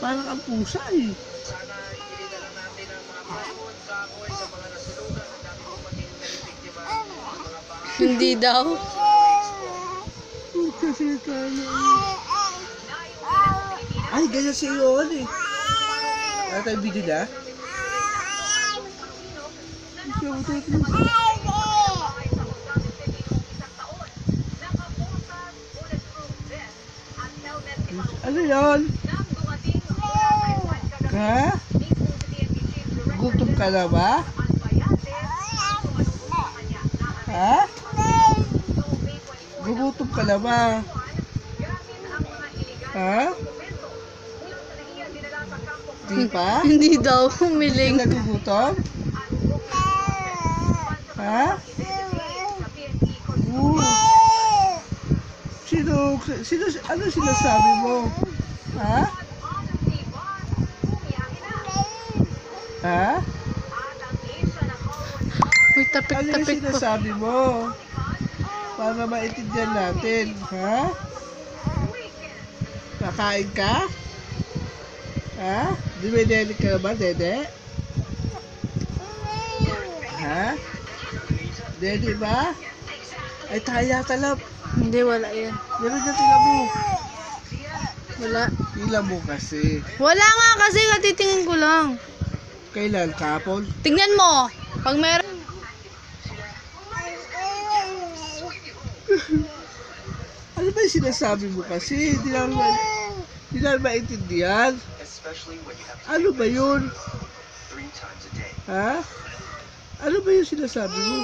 Parang ang pusa eh. Sana ibili na natin ang mga kahon, kahoy sa mga nasunugan. Ang dami po maging nalibiktima. Mga bahay. Hindi daw. Kasi tayo. Ay, ganyan si Ion eh. Ano tayo video na? Ikaw, tayo. Ano yun? Ha? Gutom ka na ba? Ha? Gugutom ka na ba? Ha? Di pa? Hindi daw. Hindi Humiling. ka nagugutom? Ha? Oo. Sino, sino, ano sinasabi mo? Ha? Ha? May Ano yung tapik-tapik pa. sinasabi mo? Para maintindihan natin, ha? Kakain ka? Ha? Dumideli ka ba, Dede? Ha? Dede ba? Ay, tayo talap. Hindi, wala yan. Meron na tila mo. Wala. Tila mo kasi. Wala nga kasi katitingin ko lang. Kailan? Kapon? Tingnan mo. Pag meron. Ano ba yung sinasabi mo kasi? Hindi naman, ma- hindi naman maintindihan. Especially when you have to Ano ba yun? Ha? Ano ba yung sinasabi mo?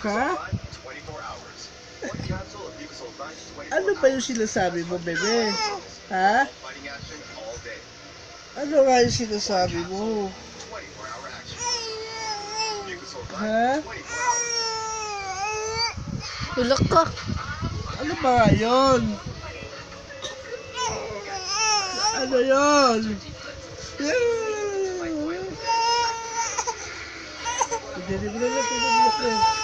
Ha? 24 hours. One capsule of Mucosal Vine, 24 Ano ba yung sinasabi mo, bebe? Ha? Ano nga yung sinasabi mo? 24 hour action. Mucosal Ha? 24 hours. Tulak ka. Ano ba nga yun? Ano yun? Hindi, hindi mo na natin